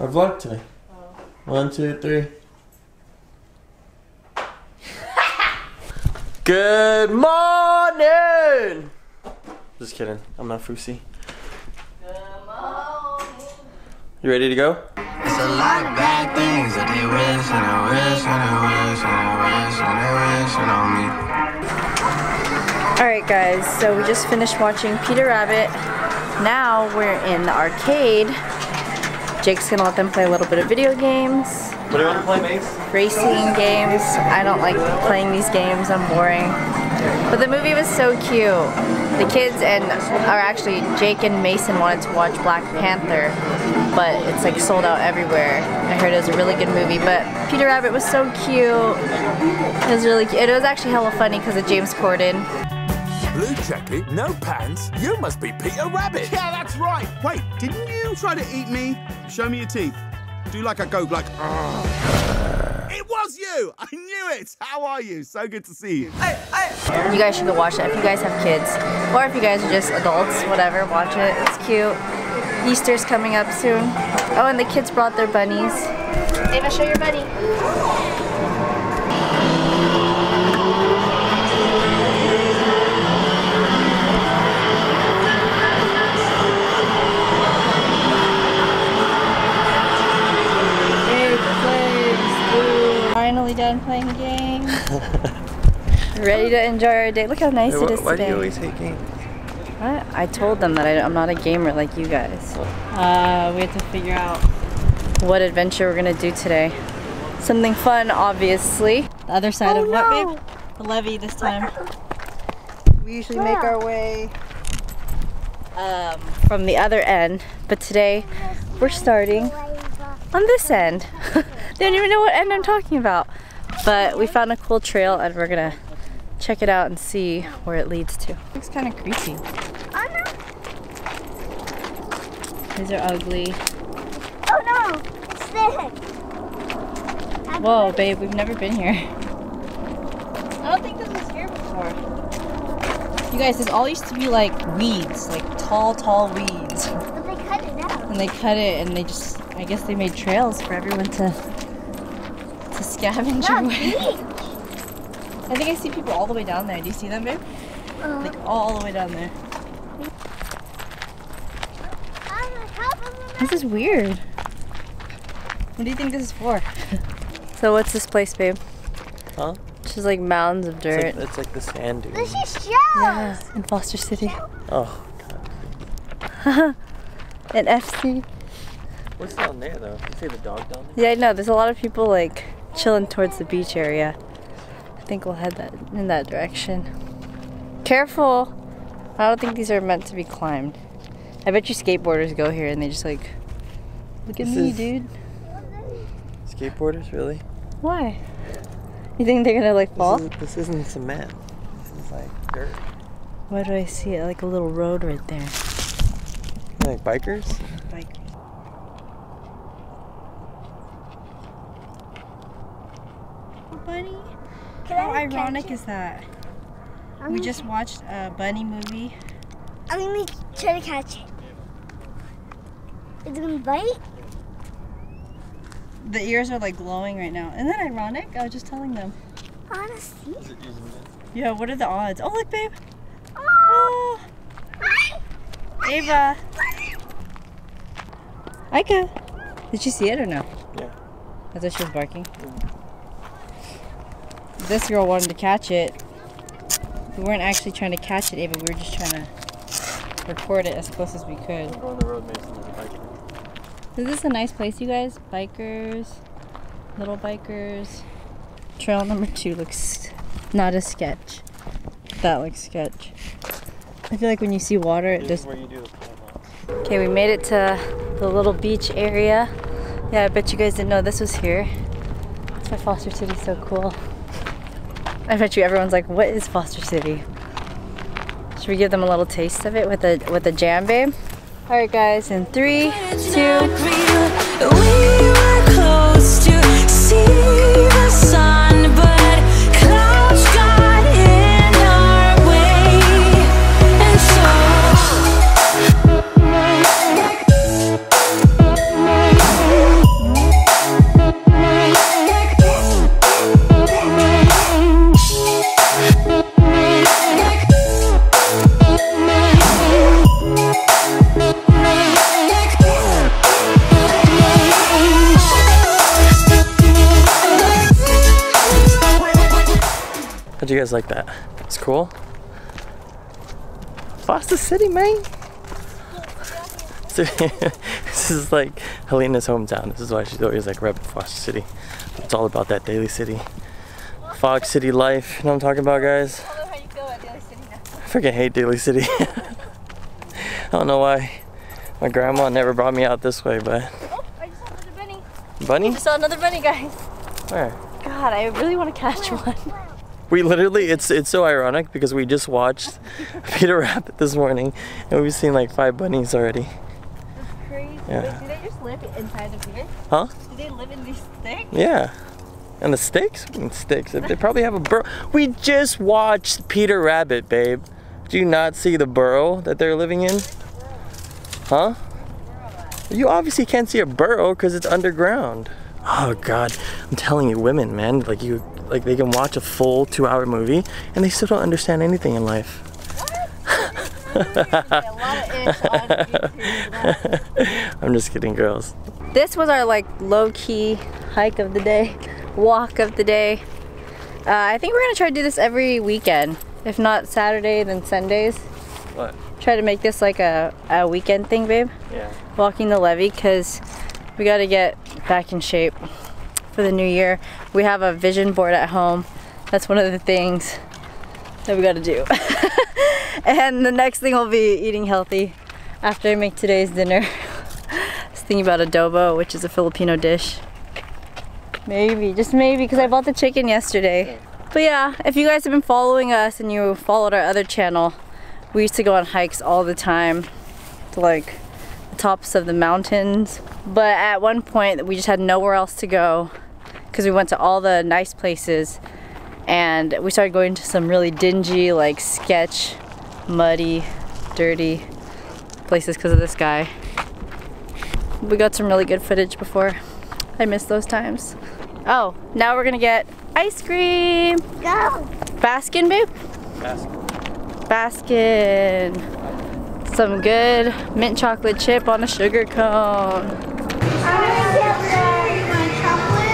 our vlog today. Oh. One, two, three. Good morning! Just kidding. I'm not Fusi. You ready to go? It's a lot of bad things that they wish and they wish and they wish and they wish and they wish on me. Alright guys, so we just finished watching Peter Rabbit. Now we're in the arcade. Jake's gonna let them play a little bit of video games, What do you want to play, Mace? racing games. I don't like playing these games, I'm boring. But the movie was so cute. The kids and, or actually Jake and Mason wanted to watch Black Panther, but it's like sold out everywhere. I heard it was a really good movie, but Peter Rabbit was so cute. It was really cute. It was actually hella funny because of James Corden. Blue jacket, no pants. You must be Peter Rabbit. Yeah, that's right. Wait, didn't you try to eat me? Show me your teeth. Do like a go, like. "Argh." It was you. I knew it. How are you? So good to see you. You guys should go watch that if you guys have kids. Or if you guys are just adults, whatever, watch it. It's cute. Easter's coming up soon. Oh, and the kids brought their bunnies. Ava, show your bunny. Finally done playing games. Ready to enjoy our day. Look how nice it is why do you always hate games? What? I told them that I, am not a gamer like you guys. Uh, we have to figure out what adventure we're gonna do today. Something fun, obviously. The other side of what, babe? The levee this time. We usually make our way um, from the other end, but today we're starting on this end. they don't even know what end I'm talking about. But we found a cool trail and we're gonna check it out and see where it leads to. Looks kind of creepy. These are ugly. Oh no! It's this! Whoa, babe, we've never been here. I don't think this was here before. You guys, this all used to be like weeds, like tall, tall weeds. But they cut it out. And they cut it and they just, I guess they made trails for everyone to to scavenge Not beach. I think I see people all the way down there. Do you see them, babe? Uh, Like all the way down there. I'm on top of the This is weird. What do you think this is for? so what's this place, babe? Huh? It's just like mounds of It's dirt. like, it's like the sand dunes. This is shells. Yeah, in Foster City. Oh, God. Haha. In FC. What's down there, though? You see the dog down there? Yeah, I know. There's a lot of people like chilling towards the beach area. I think we'll head that in that direction. Careful! I don't think these are meant to be climbed. I bet you skateboarders go here and they just like, look at This me, dude. Skateboarders, really? Why? You think they're gonna like fall? This, is, this isn't cement. This is like dirt. Why do I see it like a little road right there? Like bikers? Like, bunny. Can How I catch ironic is that? I'm We just watched a bunny movie. I'm gonna try to catch it. Is it gonna bite? The ears are like glowing right now. Isn't that ironic? I was just telling them. Honestly. Yeah, what are the odds? Oh, look, babe. Oh. Oh, Ava. Aika. Did you see it or no? Yeah. I thought she was barking. This girl wanted to catch it. We weren't actually trying to catch it, Ava. We were just trying to record it as close as we could. Go on the road, Mason. There's biker. Is this a nice place, you guys? Bikers, little bikers. Trail number two looks not a sketch. That looks sketch. I feel like when you see water, it just is where you do the climb up. Okay, we made it to the little beach area. Yeah, I bet you guys didn't know this was here. That's why Foster City's so cool. I bet you everyone's like, what is Foster City? Should we give them a little taste of it with a with a jam, babe? All right, guys, in three, two. How'd you guys like that? It's cool. Foster City, man. This is like Helena's hometown. This is why she's always like repping Foster City. It's all about that Daly City, Fog City life. You know what I'm talking about, guys? How you feel at Daly City now? I freaking hate Daly City. I don't know why. My grandma never brought me out this way, but Oh, I just saw another bunny. bunny? Just saw another bunny, guys. Where? God, I really want to catch one. We literally, it's it's so ironic because we just watched Peter Rabbit this morning and we've seen like five bunnies already. Crazy. Yeah. Wait, do they just live inside of here? Huh? Do they live in these sticks? Yeah. And the sticks? You mean sticks. They probably have a burrow. We just watched Peter Rabbit, babe. Do you not see the burrow that they're living in? Huh? You obviously can't see a burrow because it's underground. Oh God, I'm telling you, women, man, like you, like they can watch a full two-hour movie and they still don't understand anything in life. a lot of ish on YouTube. I'm just kidding, girls. This was our like low-key hike of the day, walk of the day. Uh, I think we're gonna try to do this every weekend. If not Saturday, then Sundays. What? Try to make this like a, a weekend thing, babe. Yeah. Walking the levee because we gotta get back in shape for the new year. We have a vision board at home. That's one of the things that we gotta do. and the next thing will be eating healthy after I make today's dinner. I was thinking about adobo, which is a Filipino dish. Maybe, just maybe, because I bought the chicken yesterday. But yeah, if you guys have been following us and you followed our other channel, we used to go on hikes all the time to like tops of the mountains. But at one point, we just had nowhere else to go because we went to all the nice places and we started going to some really dingy, like sketch, muddy, dirty places because of this guy. We got some really good footage before. I miss those times. Oh, now we're gonna get ice cream. Go. Baskin, babe? Baskin. Some good mint chocolate chip on a sugar cone.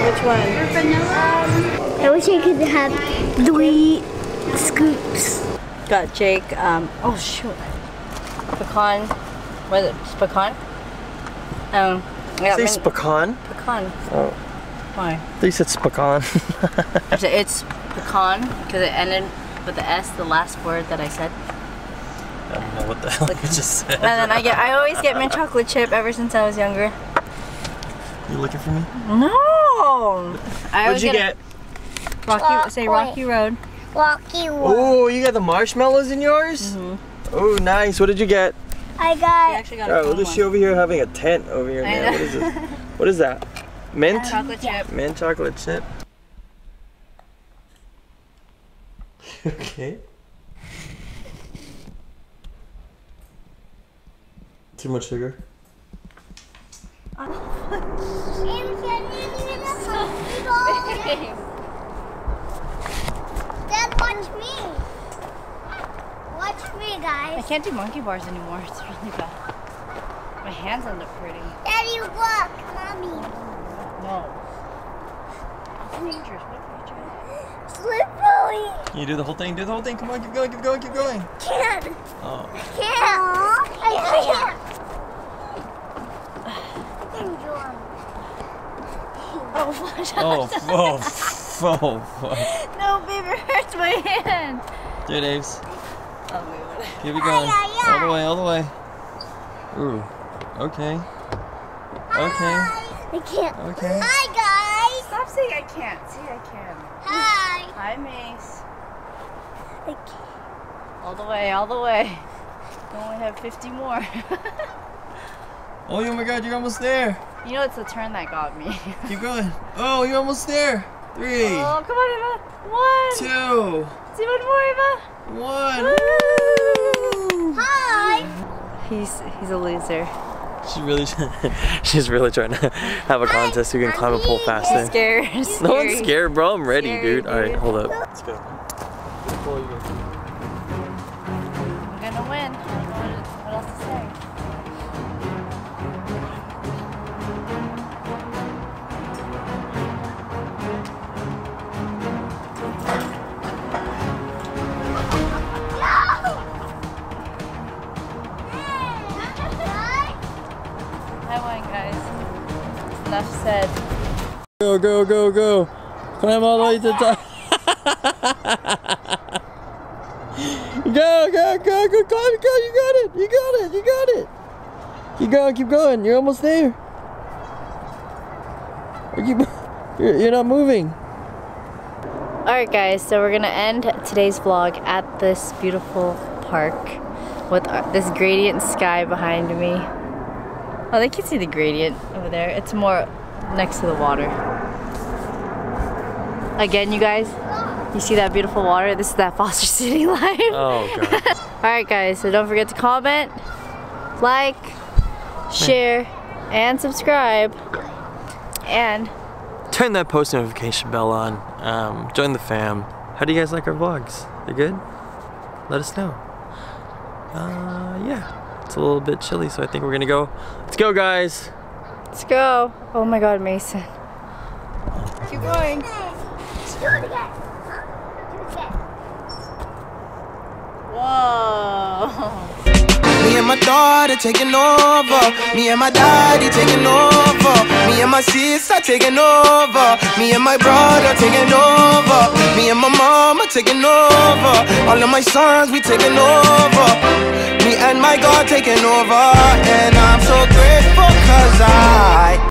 Which one? I wish I could have three scoops. Got Jake, um, oh shoot. Pecan, what is it, Just pecan? Um, I got Say pecan. pecan. Oh. Why? They said pecan. I it's pecan because it ended with the S, the last word that I said. I don't know what the hell you just said. And then I get, I always get mint chocolate chip ever since I was younger. You looking for me? No! I What'd you get, get? Rocky, say Chocolate. Rocky Road. Rocky Road. Oh, you got the marshmallows in yours? Oh, nice. What did you get? I I got actually got a Oh, cool look at one. she over here having a tent over here, I man. What is this? What is that? Mint? chocolate chip. Mint chocolate chip. okay. Too much sugar? Dad, watch me. Watch me, guys. I can't do monkey bars anymore. It's really bad. My hands end up hurting. Daddy, look, mommy. No. It's dangerous. What are you trying Slippery. Can you do the whole thing? Do the whole thing. Come on, keep going, keep going, keep going. Can't. Oh. Can't. I can't. Enjoy. Oh, flush. Oh, whoa. Oh, fuck. Oh, no, baby, it hurts my hand. There, Daves. Oh, wait, what? Keep it going. All the way, all the way. Ooh. Okay. Okay. I can't. Okay. Hi, guys. Stop saying I can't. See, I can. Hi. Hi, Mace. I can't. All the way, all the way. I only have 50 more. Oh, oh my god, you're almost there. You know, it's the turn that got me. Keep going. Oh, you're almost there. Three, oh, come on, Eva. One. two, See one more, Eva. one. Woo! Hi. He's he's a loser. She really, she's really trying to have a contest who can climb a pole faster. Scared. No one's scared, bro. I'm ready, Scary, dude. All right, hold up. Let's go. Said. Go, go, go, go. Climb all the way to the top. go, go, go, go, climb, go. You got it. You got it. You got it. Keep going, keep going. You're almost there. You, you're, you're not moving. Alright guys, so we're gonna end today's vlog at this beautiful park with uh, this gradient sky behind me. Oh, they can see the gradient over there. It's more next to the water. Again, you guys, you see that beautiful water? This is that Foster City life. Oh, God. Alright guys, so don't forget to comment, like, share, and subscribe. And Turn that post notification bell on. Um, join the fam. How do you guys like our vlogs? They're good? Let us know. Uh, yeah. It's a little bit chilly, so I think we're gonna go. Let's go, guys. let's go. Oh my god, Mason. Keep going. Let's do it again. Do it again. Whoa. Me and my daughter taking over. Me and my daddy taking over. Me and my sister taking over. Me and my brother taking over. Me and my taking over. All of my sons we taking over. Me and my God taking over. And I'm so grateful cause I